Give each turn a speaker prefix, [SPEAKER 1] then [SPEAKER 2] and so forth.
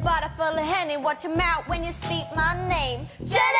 [SPEAKER 1] bottle full of honey. Watch your mouth when you speak my name. Jenny!